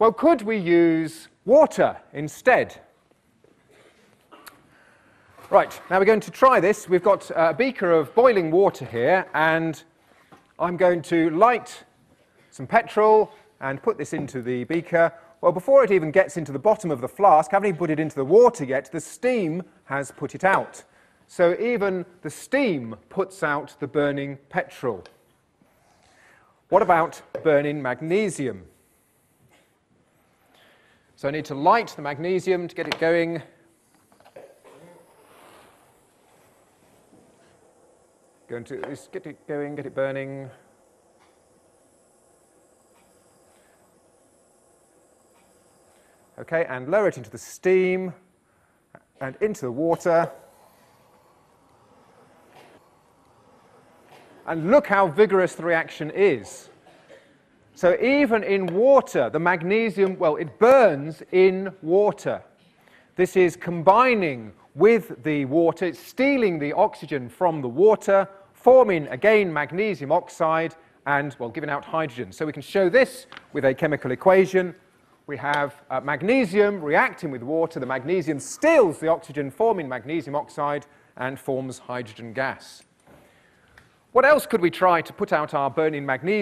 Well, could we use water instead? Right, now we're going to try this. We've got uh, a beaker of boiling water here, and I'm going to light some petrol and put this into the beaker. Well, before it even gets into the bottom of the flask, haven't even put it into the water yet, the steam has put it out. So even the steam puts out the burning petrol. What about burning magnesium? So I need to light the magnesium to get it going. Going to get it going, get it burning. Okay, and lower it into the steam and into the water. And look how vigorous the reaction is. So even in water, the magnesium, well, it burns in water. This is combining with the water, it's stealing the oxygen from the water, forming again magnesium oxide and, well, giving out hydrogen. So we can show this with a chemical equation. We have uh, magnesium reacting with water. The magnesium steals the oxygen, forming magnesium oxide, and forms hydrogen gas. What else could we try to put out our burning magnesium?